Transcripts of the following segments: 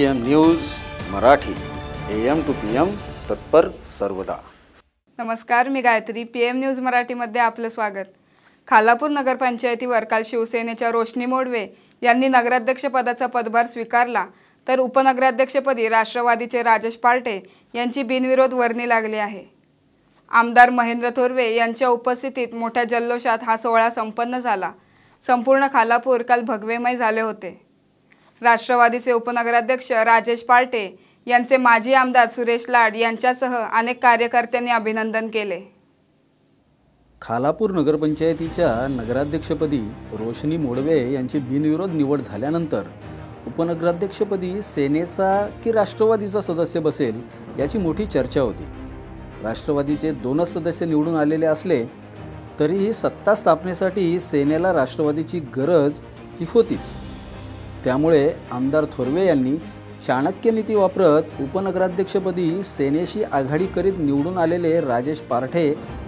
M news Marathi A M to P M तत्पर सर्वदा. नमस्कार मी गायत्री. पी एम न्यूज मराठीमध्ये आपलं स्वागत. खालापूर नगरपंचायतीवर काल शिवसेनेच्या रोशनी मोडवे यांनी नगराध्यक्षपदाचा पदभार स्वीकारला. तर उपनगराध्यक्षपदी राष्ट्रवादीचे राजेश पार्टे यांची बिनविरोध वर्णी लागली आहे. आमदार महेंद्र थोरवे यांच्या उपस्थितीत मोठ्या जल्लोषात हा सोहळा संपन्न झाला. संपूर्ण खालापूर काल भगवेमय झाले होते. राष्ट्रवादीचे उपनगराध्यक्ष राजेश पार्टे यांचे माजी आमदार सुरेश लाड यांच्यासह अनेक कार्यकर्त्यांनी अभिनंदन केले. खालापूर नगरपंचायतीच्या नगराध्यक्षपदी रोशनी मोडवे यांची बिनविरोध निवड झाल्यानंतर उपनगराध्यक्षपदी सेनेचा की राष्ट्रवादीचा सदस्य बसेल याची मोठी चर्चा होती. राष्ट्रवादीचे दोनच सदस्य निवडून आलेले असले तरीही सत्ता स्थापनेसाठी सेनेला राष्ट्रवादीची गरज ही होतीच. त्यामुळे आमदार थोरवे यांनी चाणक्य नीती वापरत उपनगराध्यक्षपदी सेनेशी आघाडी करीत निवडून आलेले राजेश पारठे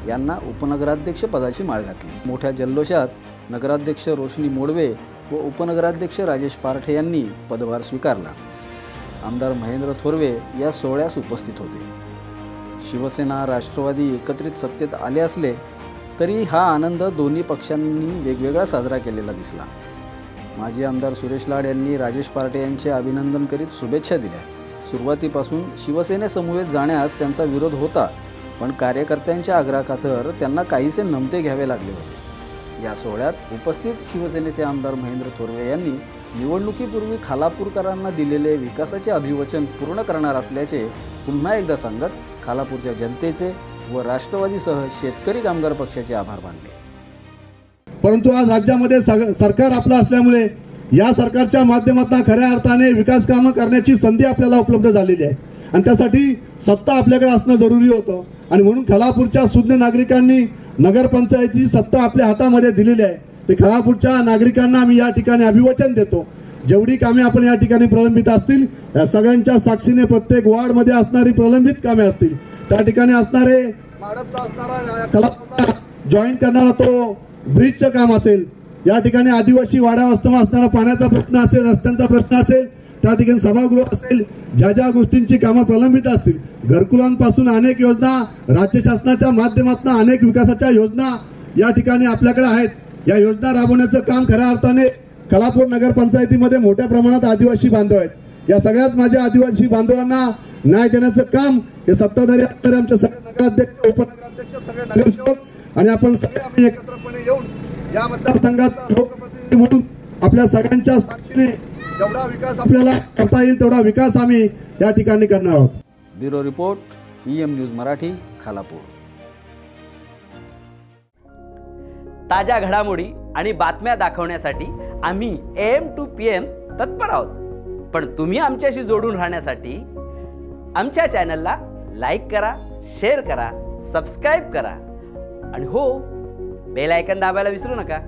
यांना उपनगराध्यक्षपदाची माळ घातली. मोठ्या जल्लोषात नगराध्यक्ष रोशनी मोडवे व उपनगराध्यक्ष राजेश पारठे यांनी पदभार स्वीकारला. आमदार महेंद्र थोरवे या सोहळ्यास उपस्थित होते. शिवसेना राष्ट्रवादी एकत्रित सत्तेत आले असले तरी हा आनंद दोन्ही पक्षांनी वेगवेगळा साजरा केलेला दिसला. माजी आमदार सुरेश लाड यांनी राजेश पार्टे यांचे अभिनंदन करीत शुभेच्छा दिल्या. सुरुवातीपासून शिवसेनेसमवेत जाण्यास त्यांचा विरोध होता पण कार्यकर्त्यांच्या आग्रहाखातर त्यांना काहीसे नमते घ्यावे लागले होते. या सोहळ्यात उपस्थित शिवसेनेचे आमदार महेंद्र थोरवे यांनी निवडणुकीपूर्वी खालापूरकरांना दिलेले विकासाचे अभिवचन पूर्ण करणार असल्याचे पुन्हा एकदा सांगत खालापूरच्या जनतेचे व राष्ट्रवादीसह शेतकरी कामगार पक्षाचे आभार मानले. परंतु आज राज्यामध्ये सग- सरकार आपलं असल्यामुळे या सरकारच्या माध्यमातून खऱ्या अर्थाने विकास कामं करण्याची संधी आपल्याला उपलब्ध झालेली आहे. आणि त्यासाठी सत्ता आपल्याकडे असणं जरुरी होतं. आणि म्हणून खलापूरच्या सुज्ञ नागरिकांनी नगरपंचायतीची सत्ता आपल्या हातामध्ये दिलेली आहे. ते खलापूरच्या नागरिकांना आम्ही या ठिकाणी अभिवचन देतो. जेवढी कामे आपण या ठिकाणी प्रलंबित असतील या सगळ्यांच्या साक्षीने प्रत्येक वार्डमध्ये असणारी प्रलंबित कामे असतील. त्या ठिकाणी असणारे असणारा खलापूरला जॉईन करणारा तो ब्रिजचं काम असेल या ठिकाणी आदिवासी वाडा वास्तव असणारा पाण्याचा प्रश्न असेल रस्त्यांचा प्रश्न असेल त्या ठिकाणी सभागृह असेल ज्या ज्या गोष्टींची कामं प्रलंबित असतील घरकुलांपासून अनेक योजना राज्य शासनाच्या माध्यमातून अनेक विकासाच्या योजना या ठिकाणी आपल्याकडे आहेत. या योजना राबवण्याचं काम खऱ्या अर्थाने कलापूर नगरपंचायतीमध्ये मोठ्या प्रमाणात आदिवासी बांधव आहेत. या सगळ्याच माझ्या आदिवासी बांधवांना न्याय देण्याचं काम हे सत्ताधारी आमच्या आमचे सगळे नगराध्यक्ष उपनगराध्यक्ष सगळे नगरसेवक आणि आपण सगळे आम्ही एकत्रपणे येऊन या मतदारसंघाचा लोकप्रतिनिधी म्हणून आपल्या सगळ्यांच्या साक्षीने जेवढा विकास आपल्याला करता येईल तेवढा विकास आम्ही या ठिकाणी करणार आहोत. Bureau report E M news Marathi Khalapur. ताज्या घडामोडी आणि बातम्या दाखवण्यासाठी आम्ही एम टू पी एम तत्पर आहोत. पण तुम्ही आमच्याशी जोडून राहण्यासाठी आमच्या चॅनलला लाईक करा शेअर करा सबस्क्राईब करा. आणि हो बेल आयकन दाबायला विसरू नका.